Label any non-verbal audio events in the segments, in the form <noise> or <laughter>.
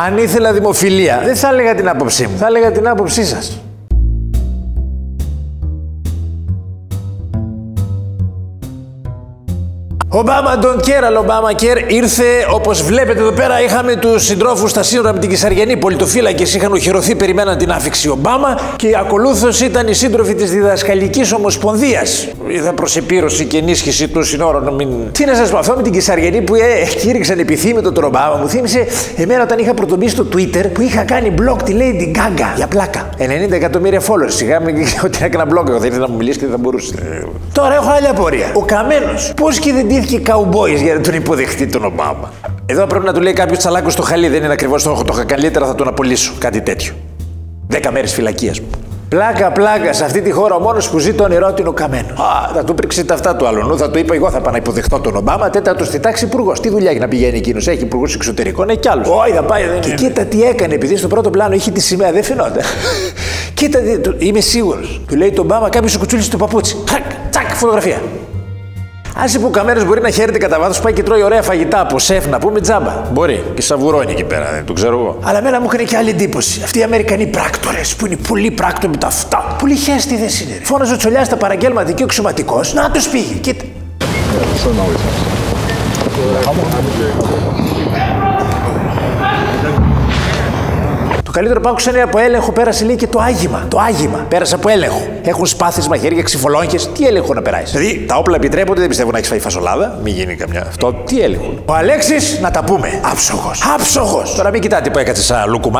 Αν ήθελα δημοφιλία, δεν θα έλεγα την άποψή μου, θα έλεγα την άποψή σας. Ομπάμα Don't Care, αλλά Ομπάμα Care ήρθε όπως βλέπετε εδώ πέρα. Είχαμε τους συντρόφους στα σύνορα με την Κυσαριανή. Πολιτοφύλακες είχαν οχυρωθεί, περιμέναν την άφηξη Ομπάμα και ακολούθω ήταν οι σύντροφοι της Διδασκαλικής Ομοσπονδίας. Είδα προσεπήρωση και ενίσχυση των συνόρων. Μην... Τι να σας πω, αυτό με την Κυσαριανή που ε, κήρυξαν επιθύμητο τον Ομπάμα μου θύμισε εμένα όταν είχα πρωτομπεί στο Twitter που είχα κάνει blog τη Lady Gaga για πλάκα. 90 εκατομμύρια followers. Σιγά με <laughs> ότι έκανα blog, εγώ δεν ήθελα να μου μιλήσει και δεν θα μπορούσε. Τώρα έχω άλλη απορία. Ο Καμένος, πώς και δεν και καουμπόι για να τον υποδεχτεί τον Ομπάμα. Εδώ πρέπει να του λέει κάποιος τσαλάκος στο χαλί, δεν είναι ακριβώς το, το καλύτερα, θα τον απολύσω. Κάτι τέτοιο. Δέκα μέρες φυλακή, ας πούμε. Πλάκα, πλάκα, σε αυτή τη χώρα ο μόνος που ζει το νερό είναι ο καμένος. Α, θα του πρίξει τα αυτά του άλλου. Θα του είπα εγώ θα πάω να υποδεχτώ τον Ομπάμα. Τέταρτο στη τάξη υπουργός. Τι δουλειά έχει να πηγαίνει εκείνος. Έχει υπουργούς εξωτερικών, έχει κι άλλους. Όχι, θα πάει. Δεν και είναι. κοίτα τι έκανε, επειδή στο πρώτο πλάνο είχε τη σημαία, δεν φαινόταν. <laughs> κοίτα, είμαι σίγουρος. Του λέει τον Ομπάμα κάποιος κουτσούλησε το παπούτσι. Τσακ, τσακ, φωτογραφία. Άσε που ο Καμένος μπορεί να χαίρεται κατά βάθος, πάει και τρώει ωραία φαγητά από σεφ να πούμε τζάμπα. Μπορεί. Και σαβουρώνει εκεί πέρα, δεν το ξέρω εγώ. Αλλά μένα μου έκανε και άλλη εντύπωση. Αυτοί οι Αμερικανοί πράκτορες που είναι πολύ πράκτορε με τα αυτά. Πολύ χέστη δεν είναι. Φώναζε ο Τσολιάς στα παραγγέλματα και ο εξωματικός. Να τους πήγε. Κοίτα. Καλύτερο που άκουσα είναι από έλεγχο πέρασε λέει και το άγημα. Το άγημα. Πέρασε από έλεγχο. Έχουν σπάθισμα χέρια, ξυφολόγχες. Τι έλεγχο να περάσεις; Δηλαδή τα όπλα επιτρέπονται, δεν πιστεύω να έχεις φάει φασολάδα. Μην γίνει καμιά. Αυτό τι έλεγχο; Ο Αλέξης να τα πούμε. Άψογος. Άψογος. Τώρα μην κοιτάτε που έκατσε σαν λούκου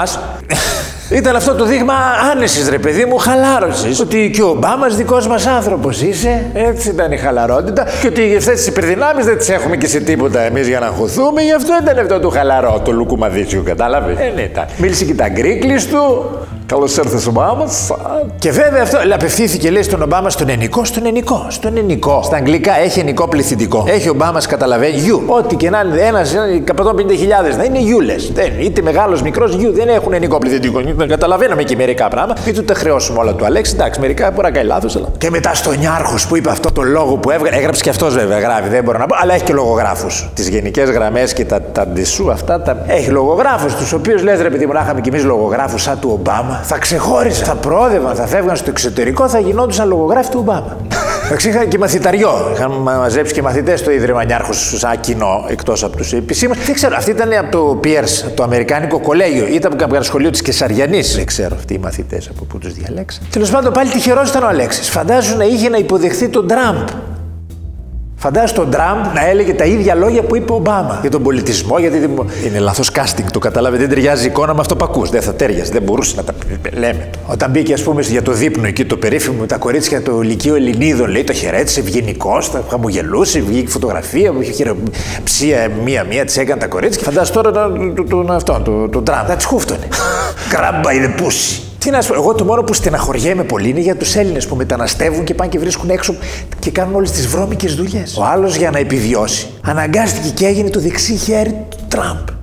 Ήταν αυτό το δείγμα άνεσης, ρε παιδί μου, χαλάρωσης. Ότι και ο Ομπάμας δικός μας άνθρωπος είσαι. Έτσι ήταν η χαλαρότητα. Και ότι αυτές τις υπερδυνάμεις δεν τις έχουμε και σε τίποτα εμείς για να χωθούμε. Γι' αυτό ήταν αυτό το χαλαρό, το λουκουμαδίσιο, κατάλαβες; Ε, ναι, ήταν. Μίλησε και τα γκρίκλι του. Καλώς ήρθες, Ομπάμας. Και βέβαια αυτό απευθύνθηκε λέει στον Ομπάμα στον ενικό, στον ενικό. Στον ενικό. Στα αγγλικά έχει ενικό πληθυντικό. Έχει ο Ομπάμας καταλαβαίνει γιου. Ό,τι και να είναι ένας 150.000 να είναι γιούλες. Είτε μεγάλος μικρός γιου δεν έχουν ενικό πληθυντικό. Δεν καταλαβαίναμε και μερικά πράγματα. Μην του τα χρεώσουμε όλα του Αλέξη. Εντάξει, μερικά μπορεί να κάνει λάθος. Αλλά... Και μετά στον Νιάρχος που είπε αυτό το λόγο που έβγαλε. Έγραψε και αυτός βέβαια γράφει, δεν μπορώ να πω. Αλλά έχει και λογογράφους. Τις γενικές γραμμές και τα, τα ντεσού αυτά. Τα... Έχει λογογράφους τους οποίους λες ρε παιδί μου να είχαμε κι εμείς λογογράφους σαν του Ομπάμα. Θα ξεχώριζαν, θα πρόδευαν, θα φεύγαν στο εξωτερικό, θα γινόντουσαν λογογράφοι του Ομπάμα. Εντάξει, είχα και μαθηταριό. Είχαν μαζέψει και μαθητές στο Ίδρυμα Νιάρχος σαν κοινό, εκτός από τους επισήμους. Δεν ξέρω, αυτή ήταν από το Πιέρς, το Αμερικάνικο Κολέγιο. Ήταν από κάποιο σχολείο της Κεσαριανής. Δεν ξέρω αυτοί οι μαθητές από πού τους διαλέξαν. Τέλος πάντων, πάλι τυχερός ήταν ο Αλέξης. Φαντάζομαι να είχε να υποδεχθεί τον Τραμπ. Φαντάζομαι τον Τραμπ να έλεγε τα ίδια λόγια που είπε ο Ομπάμα για τον πολιτισμό, γιατί είναι λάθος casting, το κατάλαβε. Δεν ταιριάζει η εικόνα με αυτό που ακούς. Δεν θα τέριαζε, δεν μπορούσε να τα λέμε. Όταν μπήκε, ας πούμε, για το δείπνο εκεί το περίφημο με τα κορίτσια του Λυκείου Ελληνίδων, λέει το χαιρέτησε ευγενικό, τα χαμογελούσε, βγήκε φωτογραφία, είχε ψία μία-μία, τη έκανε τα κορίτσια. Φαντάζομαι τώρα τον αυτό, τον Τραμπ. Θα τη χούφτωνε. <laughs> Κράμπα είναι πούση. Τι να σου πω, εγώ το μόνο που στεναχωριέμαι πολύ είναι για τους Έλληνες που μεταναστεύουν και πάνε και βρίσκουν έξω και κάνουν όλες τις βρώμικες δουλειές. Ο άλλος για να επιβιώσει αναγκάστηκε και έγινε το δεξί χέρι του Τραμπ.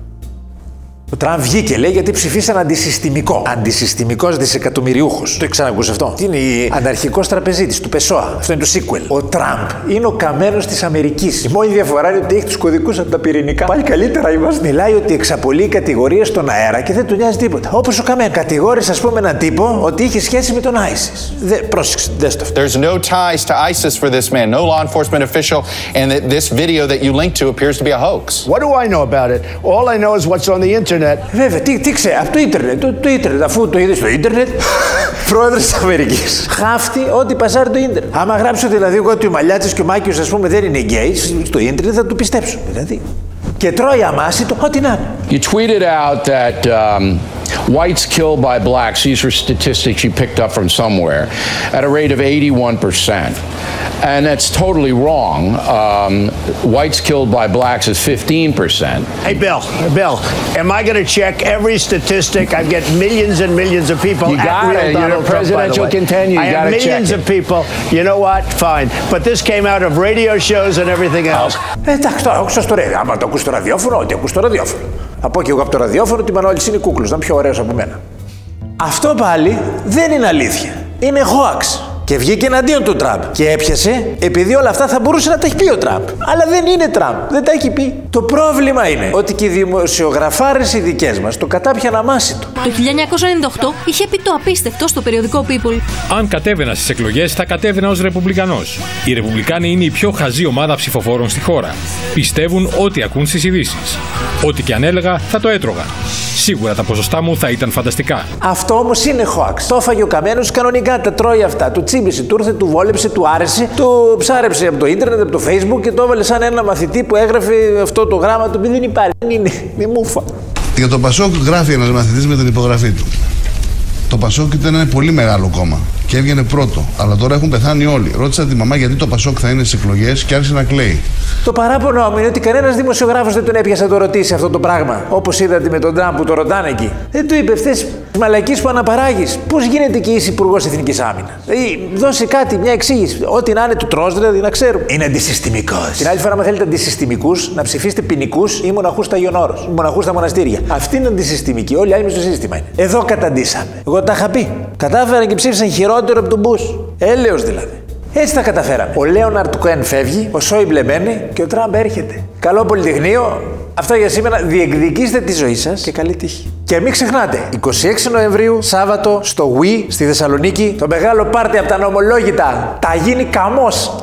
Ο Τραμπ βγήκε λέει γιατί ψηφίσαν αντισυστημικό. Αντισυστημικός δισεκατομμυριούχος. Το έχει ξανακούσει αυτό. Τι είναι η αναρχικός τραπεζίτης του Πεσόα. Αυτό είναι το sequel. Ο Τραμπ είναι ο καμένος της Αμερικής. Η μόνη διαφορά είναι ότι έχει τους κωδικούς από τα πυρηνικά. Πάλι καλύτερα είμαστε. Μιλάει ότι εξαπολύει κατηγορίες στον αέρα και δεν του νοιάζει τίποτα. Όπως ο καμένο. Κατηγόρησε, ας πούμε, έναν τύπο ότι είχε σχέση με τον ISIS. Δε, πρόσεξε, δες το αυτό. There's no ties to ISIS for this man, no law enforcement official, and that this video that you linked to appears to be a hoax. What do I know about it? All I know is what's on the internet ίντερνετ. Βέβαια, τι, τι ξέρει, από το ίντερνετ. Το, το ίντερνετ, αφού το είδες στο ίντερνετ, <laughs> πρόεδρος της Αμερικής. Χάφτει ό,τι πασάρει το ίντερνετ. Άμα γράψω δηλαδή εγώ ότι ο Μαλιάτση και ο Μάκιος, ας πούμε, δεν είναι γκέι, στο ίντερνετ θα το πιστέψω. Δηλαδή. Και τρώει αμάσητο, ό,τι να είναι. You tweeted out that um, whites killed by blacks, these were statistics you picked up from somewhere, at a rate of 81%. And that's totally wrong. Um, whites killed by blacks is 15%. Hey, Bill, Bill, am I going to check every statistic? I've got millions and millions of people. You got it. You're a presidential contender. You I have millions of people. You know what? Fine. But this came out of radio shows and everything else. Εντάξει, τώρα άκουσα στο ρέδι. Άμα το ακούς στο ραδιόφωνο, ό,τι ακούς στο ραδιόφωνο. Από και εγώ από το ραδιόφωνο ότι Μανώλης είναι κούκλος, να είναι πιο ωραίος από μένα. Αυτό πάλι δεν είναι αλήθεια. Είναι hoax. Και βγήκε εναντίον του Τραμπ. Και έπιασε επειδή όλα αυτά θα μπορούσε να τα έχει πει ο Τραμπ. Αλλά δεν είναι Τραμπ. Δεν τα έχει πει. Το πρόβλημα είναι ότι και οι δημοσιογραφάρες οι δικές μας το κατάπιαν αμάσιτο. Το 1998 είχε πει το απίστευτο στο περιοδικό People. Αν κατέβαινα στις εκλογές, θα κατέβαινα ως Ρεπουμπλικανός. Οι Ρεπουμπλικάνοι είναι η πιο χαζή ομάδα ψηφοφόρων στη χώρα. Πιστεύουν ό,τι ακούν στις ειδήσεις. Ό,τι και αν έλεγα, θα το έτρωγα. Σίγουρα τα ποσοστά μου θα ήταν φανταστικά. Αυτό όμως είναι hoax. Το έφαγε ο καμένος κανονικά, τα τρώει αυτά. Του τσίμπησε, του ήρθε, του βόλεψε, του άρεσε, του ψάρεψε από το ίντερνετ, από το facebook και το έβαλε σαν ένα μαθητή που έγραφε αυτό το γράμμα του επειδή δεν υπάρχει. Δεν είναι, δεν μούφα. Για τον Πασόκ γράφει ένας μαθητής με την υπογραφή του. Το Πασόκ ήταν ένα πολύ μεγάλο κόμμα και έβγαινε πρώτο. Αλλά τώρα έχουν πεθάνει όλοι. Ρώτησα τη μαμά γιατί το Πασόκ θα είναι στις εκλογές και άρχισε να κλαίει. Το παράπονο μου είναι ότι κανένας δημοσιογράφος δεν τον έπιασε να το ρωτήσει αυτό το πράγμα. Όπως είδατε με τον Τραμπ που το ρωτάνε εκεί. Δεν του είπε αυτέ τι μαλακίε που αναπαράγεις. Πώς γίνεται και είσαι υπουργός Εθνικής Άμυνας; Δηλαδή, δώσε κάτι, μια εξήγηση. Ό,τι να είναι του τρώ, δηλαδή να ξέρουμε. Είναι αντισυστημικός. Την άλλη φορά, αν θέλετε αντισυστημικούς, να ψηφίσετε ποινικούς ή μοναχούς στα Ιωνόρο. Μοναχούς στα μοναστήρια. Αυτή είναι αντισυστημική. Όλοι οι άλλοι με στο σύστημα είναι. Εδώ καταντήσαμε. Εγώ τα είχα πει. Κατάφεραν και ψήφισαν χειρότερο από τον Μπού. Έλεος δηλαδή. Έτσι τα καταφέραμε. Ο Λέοναρτ Κουέν φεύγει, ο Σόιμπλε μπαίνει και ο Τραμπ έρχεται. Καλό Πολυτεχνείο. Αυτά για σήμερα. Διεκδικήστε τη ζωή σας και καλή τύχη. Και μην ξεχνάτε, 26 Νοεμβρίου, Σάββατο, στο Wii στη Θεσσαλονίκη, το μεγάλο πάρτι από τα νομολόγητα. Τα γίνει καμός.